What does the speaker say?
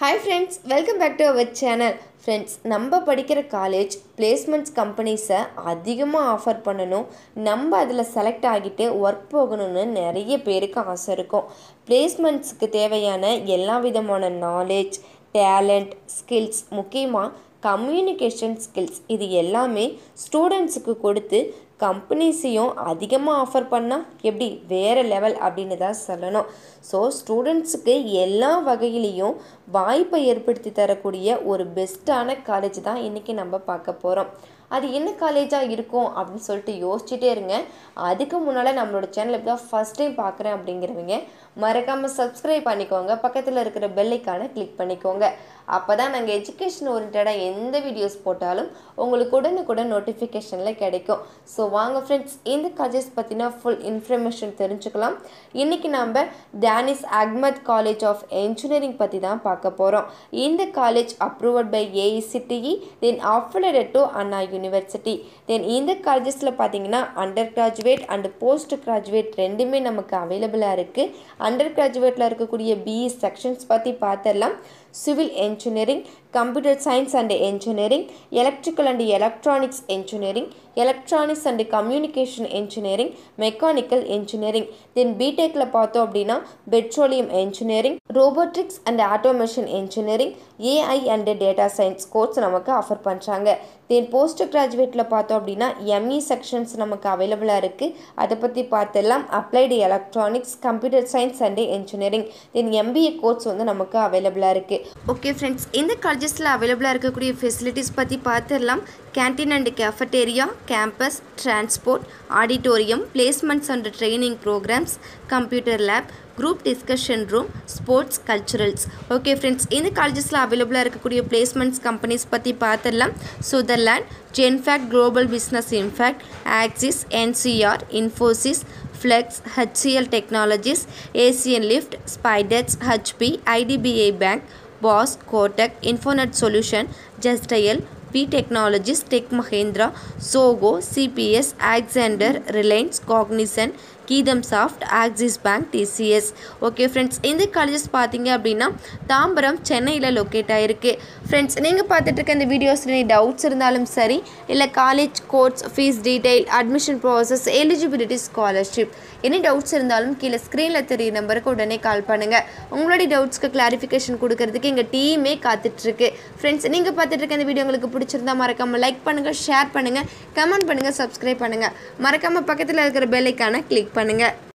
Hi friends welcome back to our channel friends நம்ம படிக்கிற college placements கம்பெனிஸை அதிகமாக offer பண்ணணும். நம்ம அதில் செலக்ட் ஆகிட்டு ஒர்க் போகணும்னு நிறைய பேருக்கு ஆசை இருக்கும். பிளேஸ்மெண்ட்ஸுக்கு தேவையான எல்லா விதமான நாலேஜ் டேலண்ட் ஸ்கில்ஸ் முக்கியமாக கம்யூனிகேஷன் ஸ்கில்ஸ் இது எல்லாமே ஸ்டூடெண்ட்ஸுக்கு கொடுத்து கம்பெனிஸையும் அதிகமாக ஆஃபர் பண்ணால் எப்படி? வேறு லெவல் அப்படின்னு தான் சொல்லணும். ஸோ ஸ்டூடெண்ட்ஸுக்கு எல்லா வகையிலையும் வாய்ப்பை ஏற்படுத்தி தரக்கூடிய ஒரு பெஸ்ட்டான காலேஜ் தான் இன்றைக்கி நம்ம பார்க்க போகிறோம் அது என்ன காலேஜாக இருக்கும் அப்படின்னு சொல்லிட்டு யோசிச்சுட்டே இருங்க. அதுக்கு முன்னால் நம்மளோட சேனல் இப்போ தான் ஃபஸ்ட் டைம் பார்க்குறேன் அப்படிங்கிறவங்க மறக்காமல் சப்ஸ்கிரைப் பண்ணிக்கோங்க. பக்கத்தில் இருக்கிற பெல்லைக்கான கிளிக் பண்ணிக்கோங்க. அப்போ தான் நாங்கள் எஜுகேஷன் ஓரியன்டாக எந்த வீடியோஸ் போட்டாலும் உங்களுக்கு உடனுக்குடன் நோட்டிஃபிகேஷனில் கிடைக்கும். ஸோ வாங்க ஃப்ரெண்ட்ஸ் இந்த காலேஜஸ் பற்றின ஃபுல் இன்ஃபர்மேஷன் தெரிஞ்சுக்கலாம். இன்றைக்கி நம்ம Dhaanish Ahmed college of engineering பற்றி தான் பார்க்க போகிறோம் இந்த college approved by AICTE then affiliated to Anna university then இந்த காலேஜஸில் பார்த்தீங்கன்னா under graduate and post graduate ரெண்டுமே நமக்கு அவைலபிளாக இருக்குது அண்டர் கிராஜுவேட்டில் இருக்கக்கூடிய பிஇ செக்ஷன்ஸ் பற்றி பார்த்துடலாம் civil engineering computer science and engineering electrical and electronics engineering electronics and communication engineering mechanical engineering. Then பிடெக்கில் பார்த்தோம் அப்படின்னா petroleum engineering robotics and automation engineering AI and data science course நமக்கு offer பண்ணுறாங்க then post கிராஜுவேட்டில் பார்த்தோம் அப்படின்னா ME sections நமக்கு அவைலபிளாக இருக்குது அதை பற்றி பார்த்தெல்லாம் applied electronics computer science and engineering then MBA course வந்து நமக்கு அவைலபிளாக இருக்குது ஓகே ஃப்ரெண்ட்ஸ் இந்த காலேஜஸில் அவைலபிளாக இருக்கக்கூடிய ஃபெசிலிட்டிஸ் பற்றி பார்த்துடலாம். Canteen and cafeteria campus transport auditorium placements and training programs computer lab group discussion room sports culturals okay friends இந்த காலேஜஸில் அவைலபிளாக இருக்கக்கூடிய பிளேஸ்மெண்ட்ஸ் கம்பெனிஸ் பற்றி பார்த்துடலாம். Sutherland Genpact global business in fact Axis NCR Infosys Flex HCL technologies Asian lift ஸ்பைடெட்ஸ் HP IDBI bank Bosch Kotak Infonet solution जेस्टयल P technologies Tech Mahindra Sogo CPS P S Reliance Geetham soft Axis bank TCS. Okay friends இந்த colleges பார்த்தீங்க அப்படின்னா தாம்பரம் சென்னையில் locate ஆகிருக்கு friends நீங்கள் பார்த்துட்டு இருக்க இந்த வீடியோஸில் நீ டவுட்ஸ் இருந்தாலும் சரி இல்லை college course fees detail admission process eligibility scholarship any doubts இருந்தாலும் கீழே ஸ்க்ரீனில் தெரிய நம்பருக்கு உடனே கால் பண்ணுங்கள் உங்களுடைய டவுட்ஸ்க்கு கிளாரிஃபிகேஷன் கொடுக்கறதுக்கு எங்கள் டீமே காத்துட்ருக்கு ஃப்ரெண்ட்ஸ் நீங்கள் பார்த்துட்டு இருக்க இந்த வீடியோ உங்களுக்கு பிடிச்சிருந்தா மறக்காமல் லைக் பண்ணுங்கள் ஷேர் பண்ணுங்கள் கமெண்ட் பண்ணுங்கள் சப்ஸ்கிரைப் பண்ணுங்கள் மறக்காமல் பக்கத்தில் இருக்கிற பெல்லைக்கான கிளிக் பண்ணுங்கள்